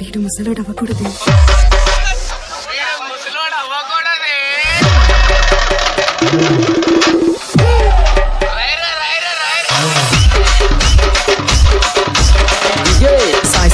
వీడు ముసలోడు అవ్వకూడదు. సాయి